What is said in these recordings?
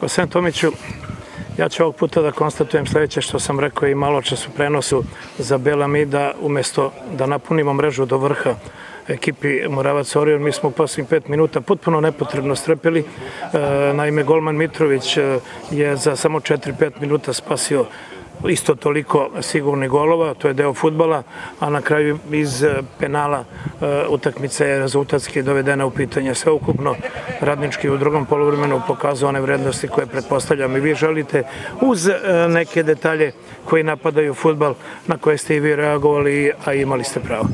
Gospodin Tomiću, ja ću ovog puta da konstatujem sledeće što sam rekao i malo čas u prenosu za Bela da umesto da napunimo mrežu do vrha ekipi Moravac Orion, mi smo u posljednjih pet minuta potpuno nepotrebno strepili. E, naime, golman Mitrović e, je za samo 4-5 minuta spasio isto toliko sigurnih golova, to je deo futbala, a na kraju iz eh, penala eh, utakmice je rezultatski dovedena u pitanje sveukupno radnički u drugom polovremenu pokazao one vrednosti koje pretpostavljam i vi želite uz eh, neke detalje koji napadaju futbal na koje ste i vi reagovali, a imali ste pravo.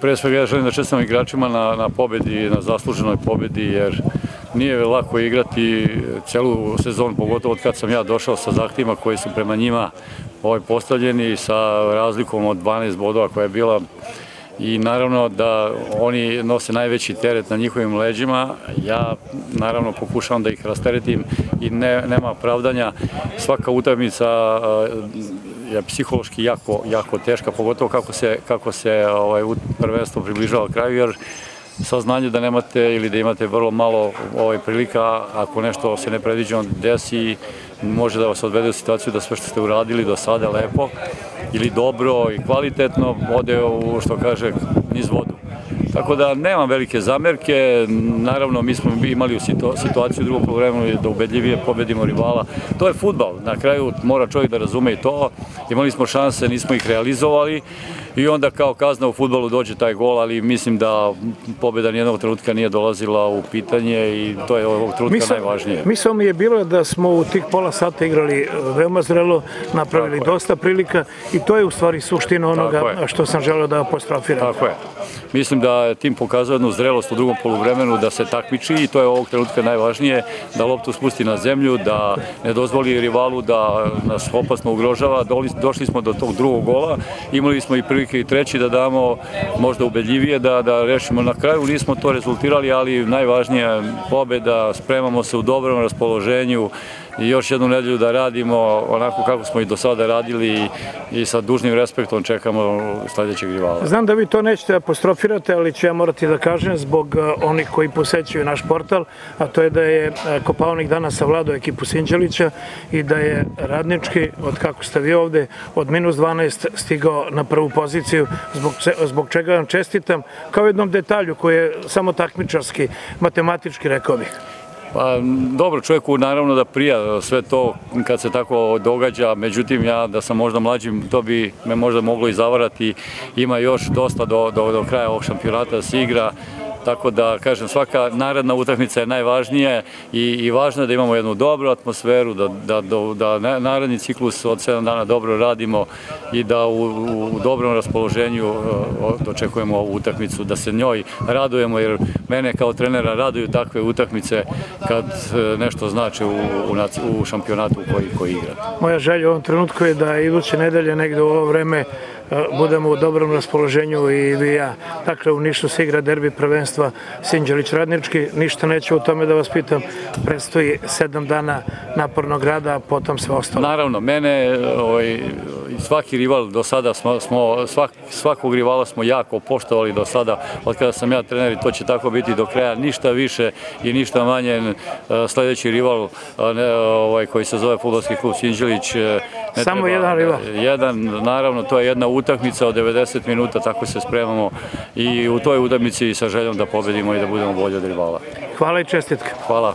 Pre svega ja želim da čestam igračima na, na pobedi, na zasluženoj pobedi, jer nije lako igrati celu sezonu, pogotovo od kad sam ja došao sa zahtjevima koji su prema njima ovaj, postavljeni sa razlikom od 12 bodova koja je bila i naravno da oni nose najveći teret na njihovim leđima. Ja naravno pokušavam da ih rasteretim i ne, nema pravdanja. Svaka utakmica je psihološki jako, jako teška, pogotovo kako se, kako se ovaj, prvenstvo približava kraju, jer saznanje da nemate ili da imate vrlo malo ovaj, prilika, ako nešto se nepredviđeno desi, može da vas odvede u situaciju da sve što ste uradili do sada lepo ili dobro i kvalitetno ode u, što kaže, niz vodu. Tako da nemam velike zamerke, naravno mi smo imali u situaciju u drugom polovremenu da ubedljivije pobedimo rivala. To je futbal, na kraju mora čovjek da razume i to. Imali smo šanse, nismo ih realizovali i onda kao kazna u futbalu dođe taj gol, ali mislim da pobeda nijednog trenutka nije dolazila u pitanje i to je ovog trenutka Misl, najvažnije. Misao mi je bilo da smo u tih pola sata igrali veoma zrelo, napravili Tako dosta je. prilika i to je u stvari suština onoga što sam želeo da apostrofiram. Tako je. Mislim da tim pokazuje jednu zrelost u drugom poluvremenu da se takmiči i to je ovog trenutka najvažnije, da loptu spusti na zemlju, da ne dozvoli rivalu da nas opasno ugrožava. Došli smo do tog drugog gola, imali smo i prilike i treći da damo možda ubedljivije, da, da rešimo na kraju. Nismo to rezultirali, ali najvažnija pobeda, spremamo se u dobrom raspoloženju, i još jednu nedelju da radimo onako kako smo i do sada radili i, sa dužnim respektom čekamo sledećeg rivala. Znam da vi to nećete apostrofirati, ali ću ja morati da kažem zbog e, onih koji posećuju naš portal, a to je da je e, Kopaonik danas savladao ekipu Sinđelića i da je radnički, od kako ste vi ovde, od minus 12 stigao na prvu poziciju, zbog, zbog čega vam čestitam, kao jednom detalju koji je samo takmičarski, matematički rekao bih. Pa dobro, čovjeku naravno da prija sve to kad se tako događa, međutim ja da sam možda mlađim, to bi me možda moglo i zavarati. Ima još dosta do, do, do kraja ovog šampionata da se igra, Tako da, kažem, svaka naredna utakmica je najvažnija i, i važno je da imamo jednu dobru atmosferu, da, da, da, da naredni ciklus od 7 dana dobro radimo i da u, u dobrom raspoloženju dočekujemo ovu utakmicu, da se njoj radujemo, jer mene kao trenera raduju takve utakmice kad e, nešto znači u, u, u šampionatu koji, koji igra. Moja želja u ovom trenutku je da iduće nedelje negde u ovo vreme budemo u dobrom raspoloženju i vi ja. Dakle, u Nišu se igra derbi prvenstva Sinđelić Radnički. Ništa neću o tome da vas pitam. Predstoji sedam dana napornog rada, a potom sve ostalo. Naravno, mene ovaj, svaki rival do sada smo, smo svak, svakog rivala smo jako poštovali do sada, od kada sam ja trener i to će tako biti do kraja, ništa više i ništa manje e, sledeći rival ne, ovaj, koji se zove futbolski klub Sinđelić e, ne Samo treba, jedan rival. Jedan, naravno, to je jedna utakmica od 90 minuta, tako se spremamo i u toj utakmici sa željom da pobedimo i da budemo bolji od rivala. Hvala i čestitke. Hvala.